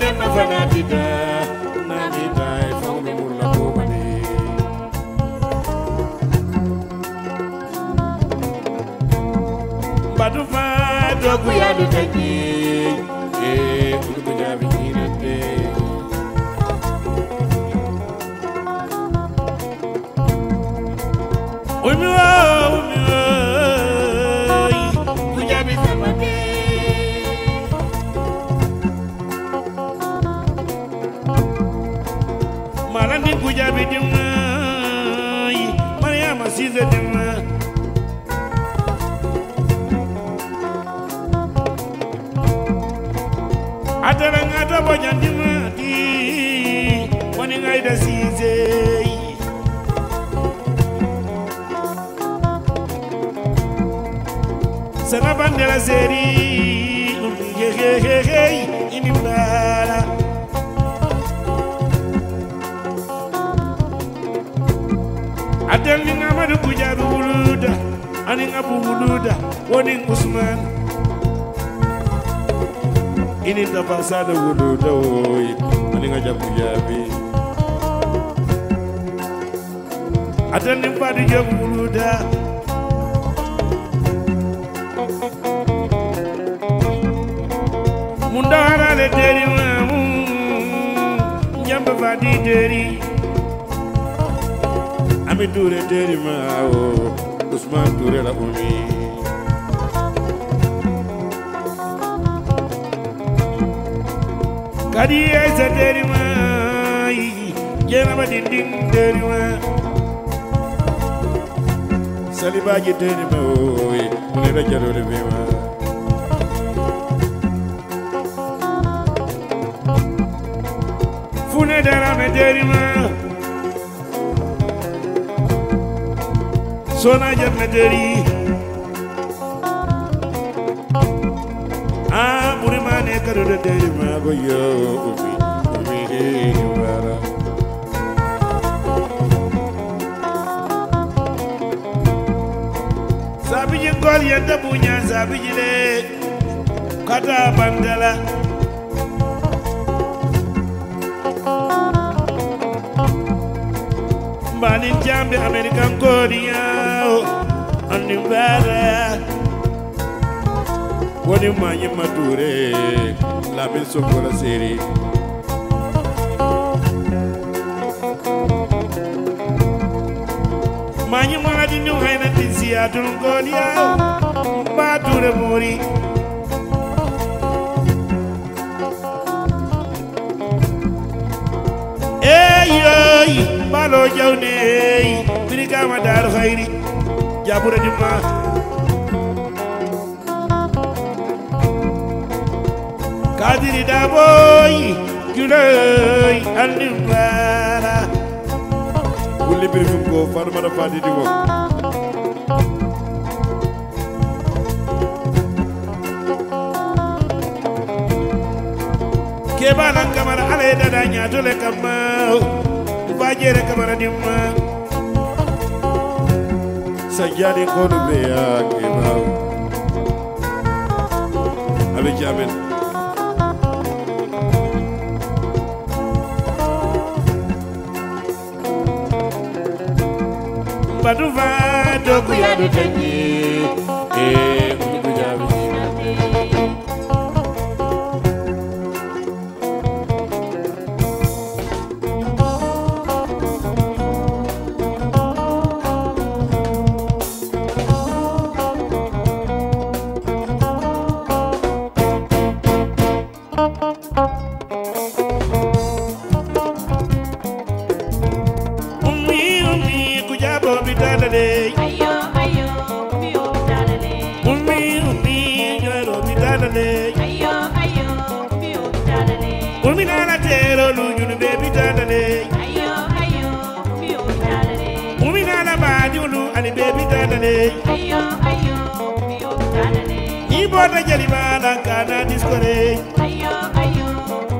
dem ba fana tita na mi dai fo be mulla ko made badu fa dogu ya du taji jaabi dimmaay Mariama ya, Siise dimma adara ngata bojan dimmati woni ngayda Siise sana bandera seri hey hey ada yang ngamadu puja ruluda aning abu huluda waning usman. Ini tapasa ada huluda oi aning aja jabi. ada yang padu jabu ruluda mundara le deri mamu jamba vadi deri ami ture deri mao usman ture la umi. Kadi esa deri mai jena ba dindin deri ma salibaji deri ma oy munira jalo le bema fune dara me derima sona janna deri ah buri mane karuda deri mago yo ubi ubi bara sabiji gol yadda bunya sabiji le kata bandala mbanin jambe american koriya andi bara woni mañi mature lamin sokola seri. Mañi maadi ni hayna tin siyatul koriya bature mori balo jawne birigama kadiri daboy julay andibara wulli bir fum ko farmata fadi di ko kebalan kamara ala e dada fajere kamara dimma sajjadi be ya abe jamen badu fa dogu yadu tanyi e eh. kudu bitadale Ayo, ayo, umi obitadale. ummi nana tero mi bebi dadale ayo ayo mi o dalale umina la badiulu ani bebi dadale ayo ayo mi o dalale ni bota jalibala kana diskore ayo ayo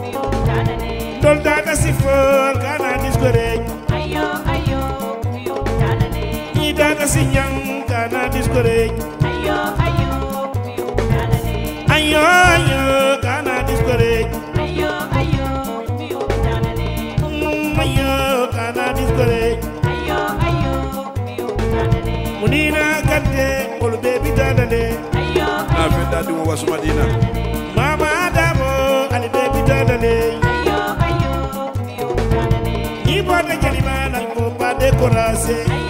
mi o dalale tol data sifol kana diskore ayo ayo mi o dalale ni data sinyang kana diskore ayo ayo ayo kana diskore ayo ayo mi o dalale Mm, ayo kana diskore ayo ayo mi o dalale munina kante olu bebi dadale ayo na fɛn da dun wasu madina mama damo ani bebi dadale ayo ayo mi o dalale ni bota jalibala ko pa dekorase ayo